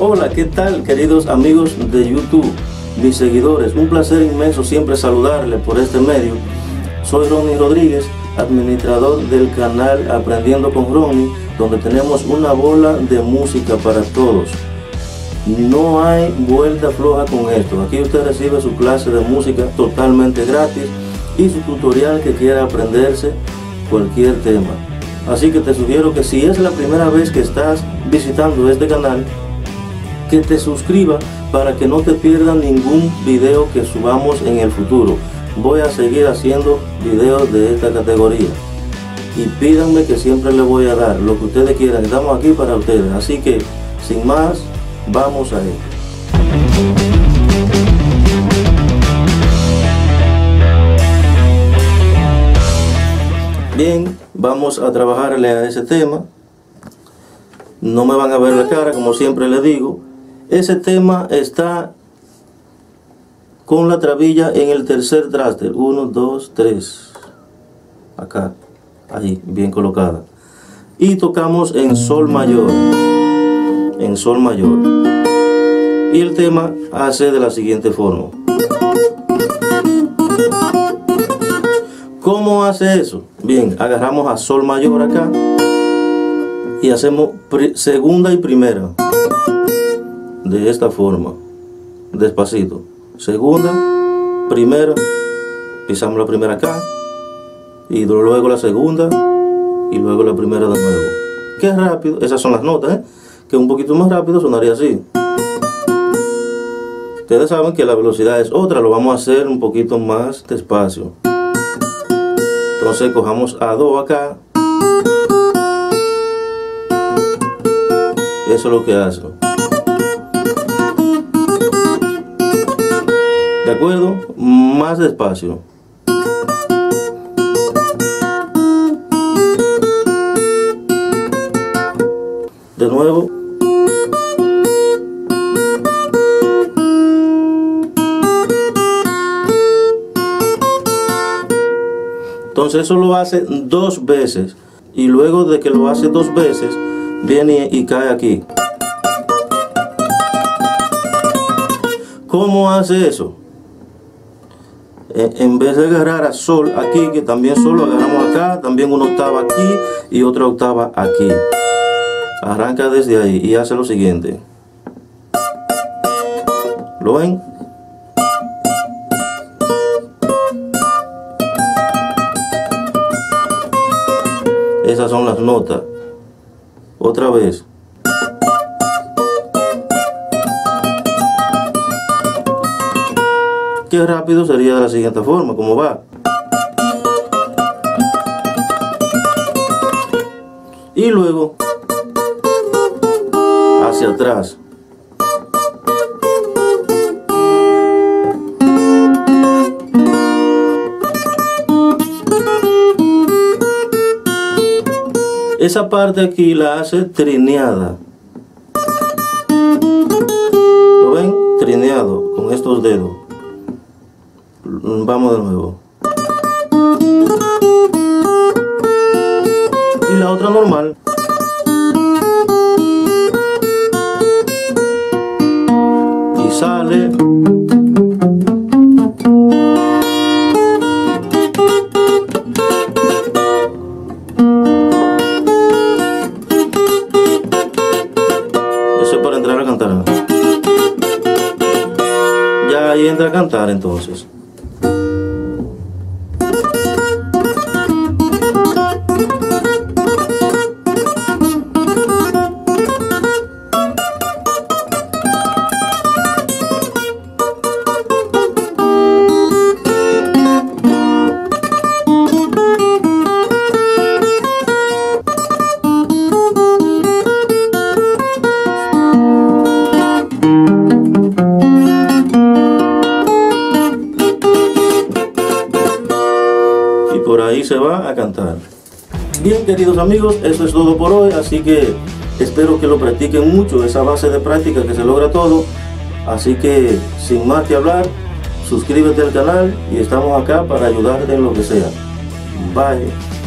Hola, ¿qué tal queridos amigos de YouTube? Mis seguidores, un placer inmenso siempre saludarles por este medio. Soy Ronnie Rodríguez, administrador del canal Aprendiendo con Ronnie, donde tenemos una bola de música para todos. No hay vuelta floja con esto. Aquí usted recibe su clase de música totalmente gratis y su tutorial que quiera aprenderse cualquier tema. Así que te sugiero que si es la primera vez que estás visitando este canal, que te suscriba para que no te pierdas ningún video que subamos en el futuro. Voy a seguir haciendo videos de esta categoría. Y pídanme que siempre les voy a dar lo que ustedes quieran. Estamos aquí para ustedes. Así que, sin más, vamos a ello. Bien, vamos a trabajarle a ese tema. No me van a ver la cara, como siempre les digo. Ese tema está con la trabilla en el tercer traste. Uno, dos, tres. Acá, ahí, bien colocada. Y tocamos en sol mayor. En sol mayor. Y el tema hace de la siguiente forma. ¿Cómo hace eso? Bien, agarramos a sol mayor acá y hacemos segunda y primera de esta forma, despacito. Segunda, primera, pisamos la primera acá y luego la segunda y luego la primera de nuevo. Qué rápido, esas son las notas, ¿eh? que un poquito más rápido sonaría así. Ustedes saben que la velocidad es otra, lo vamos a hacer un poquito más despacio. Entonces cojamos a do acá. Eso es lo que hace. ¿De acuerdo? Más despacio. De nuevo. Entonces eso lo hace dos veces. Y luego de que lo hace dos veces, viene y cae aquí. ¿Cómo hace eso? En vez de agarrar a sol aquí, que también solo agarramos acá, también una octava aquí y otra octava aquí. Arranca desde ahí y hace lo siguiente. ¿Lo ven? Esas son las notas. Otra vez. Qué rápido sería de la siguiente forma, como va. Y luego hacia atrás. Esa parte aquí la hace trineada. ¿Lo ven? Trineado con estos dedos. Vamos de nuevo. Y la otra normal. Y sale. Eso es para entrar a cantar. Ya ahí entra a cantar entonces. Cantar. Bien, queridos amigos, eso es todo por hoy, así que espero que lo practiquen mucho, esa base de práctica que se logra todo. Así que, sin más que hablar, suscríbete al canal y estamos acá para ayudarte en lo que sea. Bye.